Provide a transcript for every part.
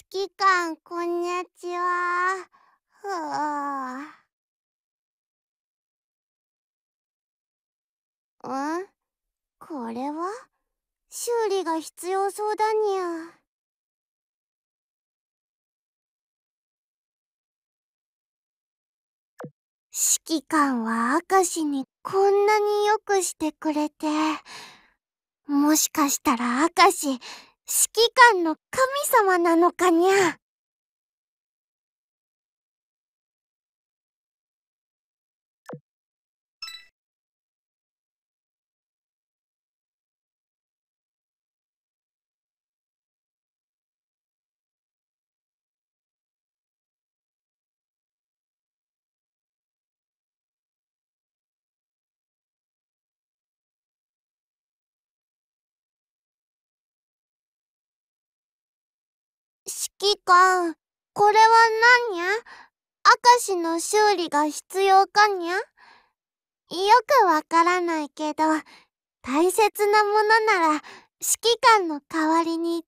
指揮官こんにちは。ふうん？これは？修理が必要そうだにゃ。指揮官は明石にこんなによくしてくれて、もしかしたら明石、指揮官の神様なのかにゃ。指揮官、これは何や？明石の修理が必要かにゃ？よくわからないけど、大切なものなら指揮官の代わりに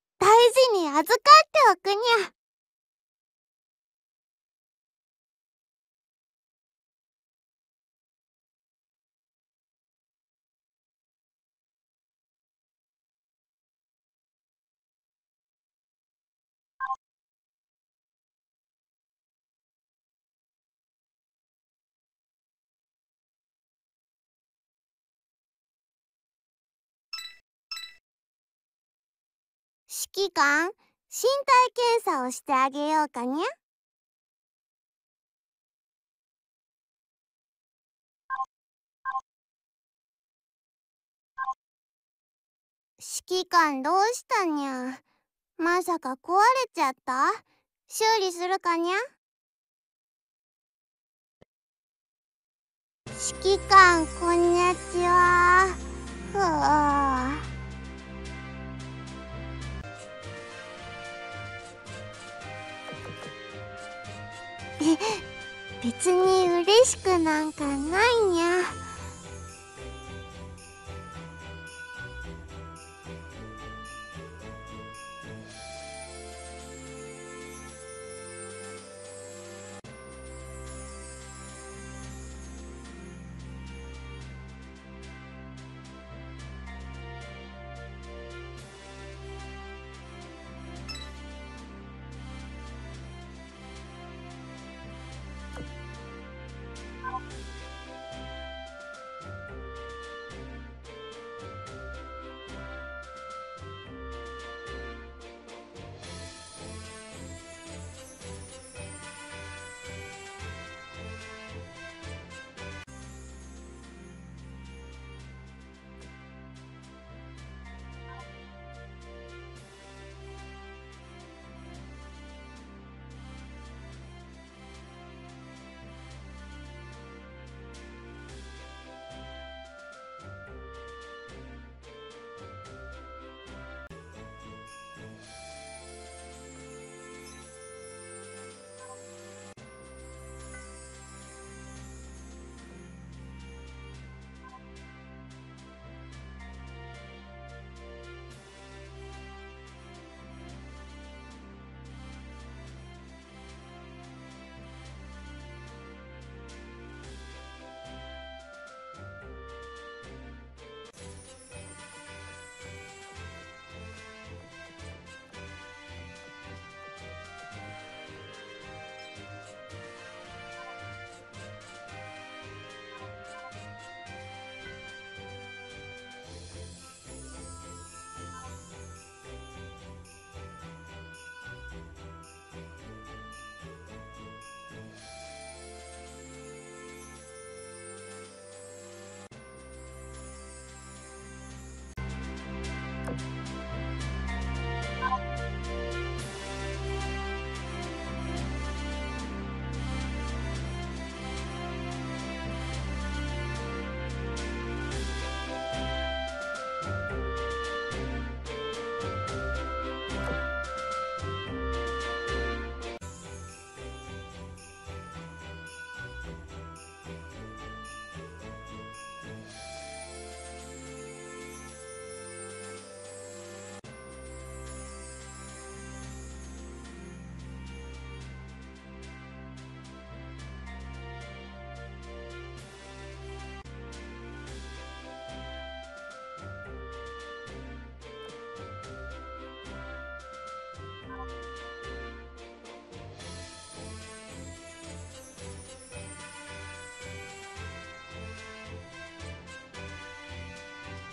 指揮官、身体検査をしてあげようかにゃ。指揮官どうしたにゃ。まさか壊れちゃった？修理するかにゃ。指揮官こんにちは。ふう。別に嬉しくなんかないにゃ。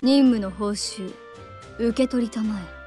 任務の報酬受け取りたまえ。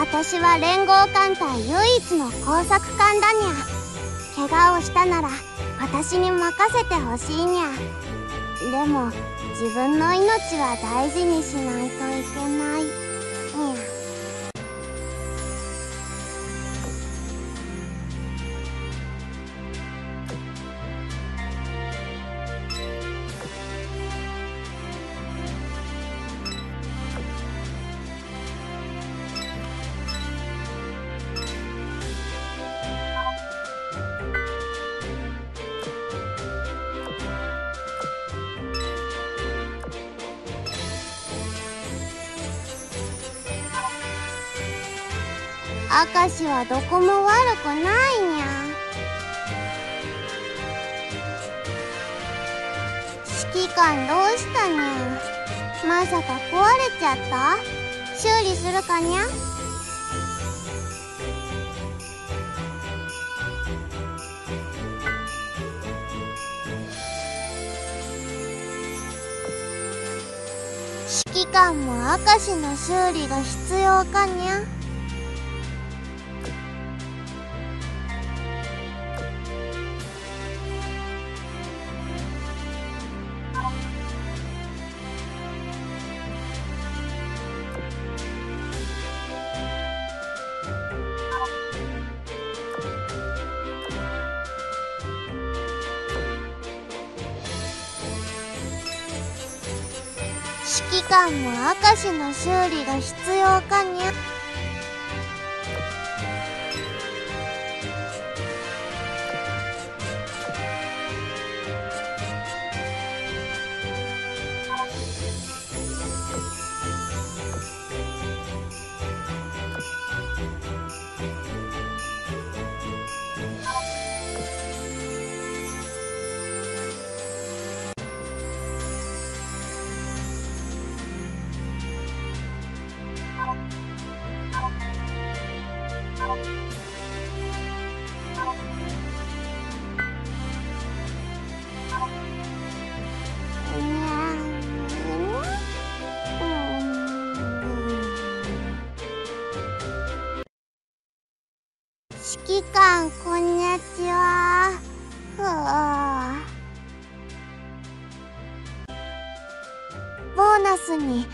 私は連合艦隊唯一の工作艦だにゃ。怪我をしたなら私に任せてほしいにゃ。でも自分の命は大事にしないといけない。にゃ。明石はどこも悪くないにゃ。指揮官どうしたにゃ。まさか壊れちゃった？修理するかにゃ。指揮官も明石の修理が必要かにゃ。期間も明石の修理が必要かにゃ。ボーナスに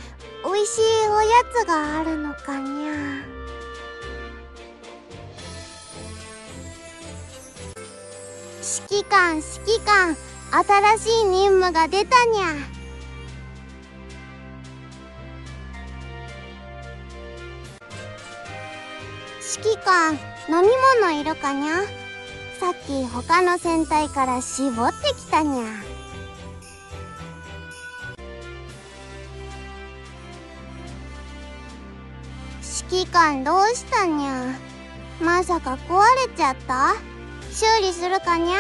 美味しいおやつがあるのかにゃ。指揮官指揮官新しい任務が出たにゃ。指揮官飲み物いるかにゃ。さっき他の戦隊から絞ってきたにゃ。指揮官どうしたにゃまさか壊れちゃった？修理するかにゃ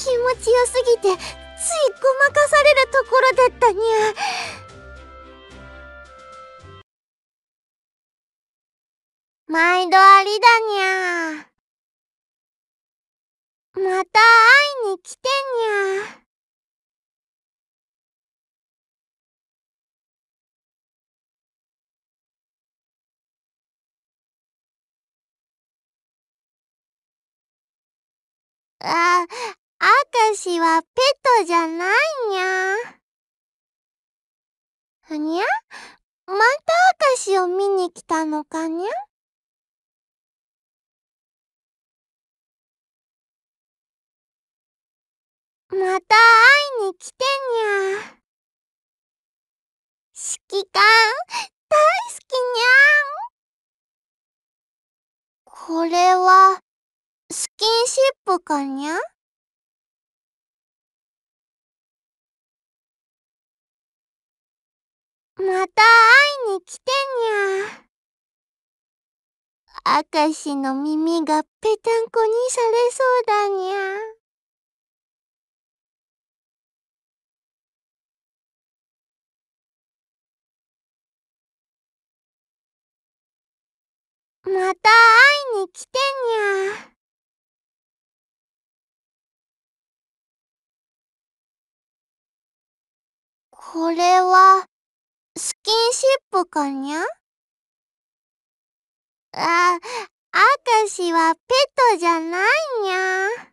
気持ちよすぎてついごまかされるところだったにゃ。毎度ありだにゃ。また会いに来てにゃ。あ、明石はペットじゃないにゃ。ふにゃ？また明石を見に来たのかにゃ？また会いに来てにゃ。指揮官、大好きにゃん。これは、スキンシップかにゃ？また会いに来てにゃ。明石の耳がぺたんこにされそうだにゃ。また会いに来てにゃ。これは、スキンシップかにゃ？あ、あたしはペットじゃないにゃ。